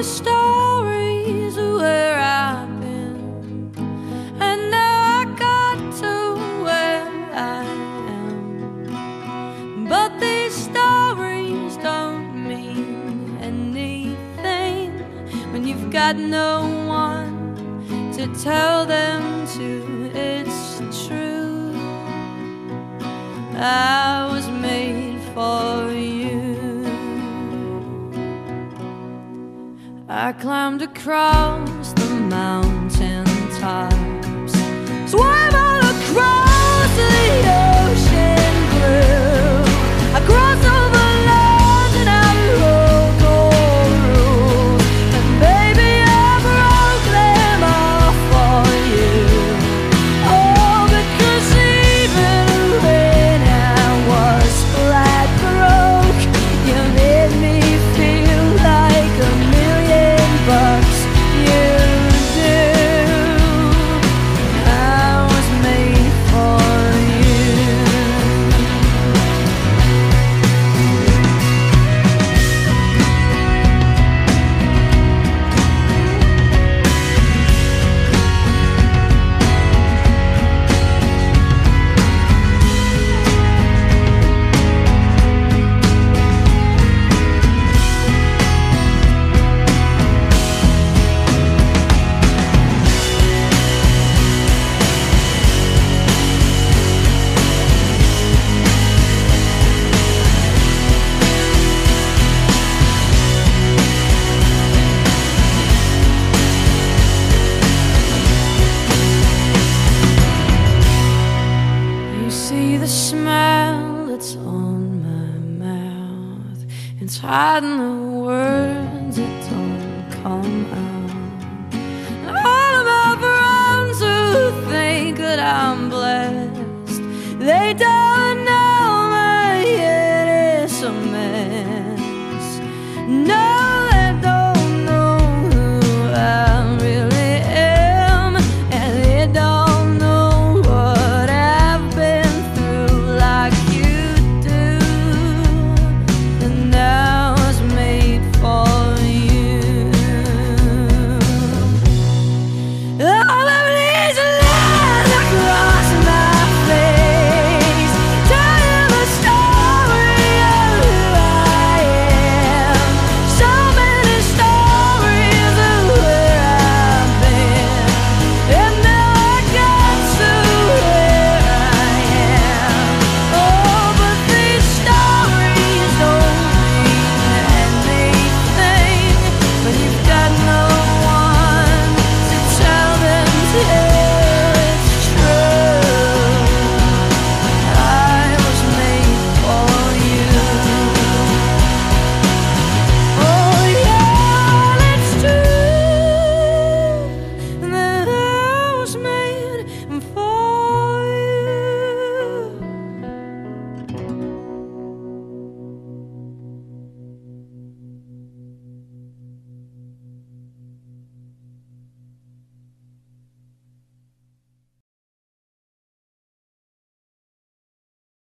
many stories where I've been, and now I got to where I am. But these stories don't mean anything when you've got no one to tell them to. It's true. I I climbed across the mountain tops, see the smile that's on my mouth. It's hiding the words that don't come out. All of my friends who think that I'm blessed, they don't.